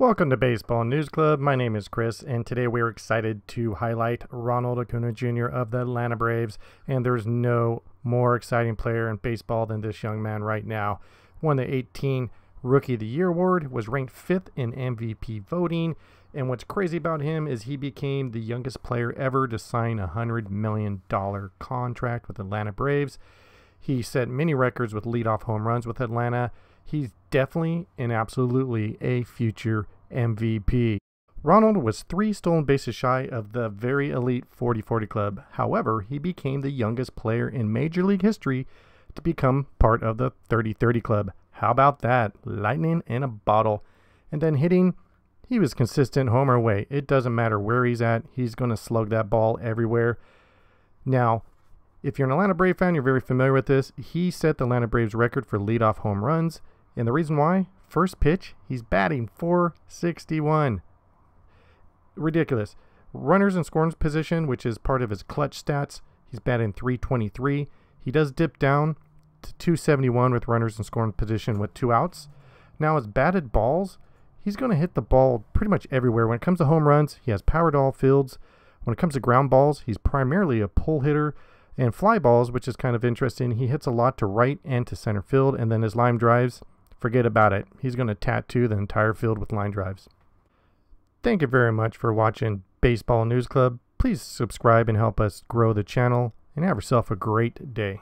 Welcome to Baseball News Club. My name is Chris, and today we're excited to highlight Ronald Acuna Jr. of the Atlanta Braves. And there's no more exciting player in baseball than this young man right now. Won the 18 Rookie of the Year award, was ranked fifth in MVP voting. And what's crazy about him is he became the youngest player ever to sign a $100 million contract with Atlanta Braves. He set many records with leadoff home runs with Atlanta he's definitely and absolutely a future MVP. Ronald was three stolen bases shy of the very elite 40 40 club. However, he became the youngest player in Major League history to become part of the 30 30 club. How about that? Lightning in a bottle. And then hitting, he was consistent home or away. It doesn't matter where he's at, he's going to slug that ball everywhere. Now, if you're an Atlanta Brave fan, you're very familiar with this. He set the Atlanta Braves record for leadoff home runs. And the reason why? First pitch, he's batting 461. Ridiculous. Runners in scoring position, which is part of his clutch stats, he's batting 323. He does dip down to 271 with runners in scoring position with two outs. Now, his batted balls, he's going to hit the ball pretty much everywhere. When it comes to home runs, he has power to all fields. When it comes to ground balls, he's primarily a pull hitter. And fly balls, which is kind of interesting, he hits a lot to right and to center field. And then his line drives, forget about it. He's going to tattoo the entire field with line drives. Thank you very much for watching Baseball News Club. Please subscribe and help us grow the channel, and have yourself a great day.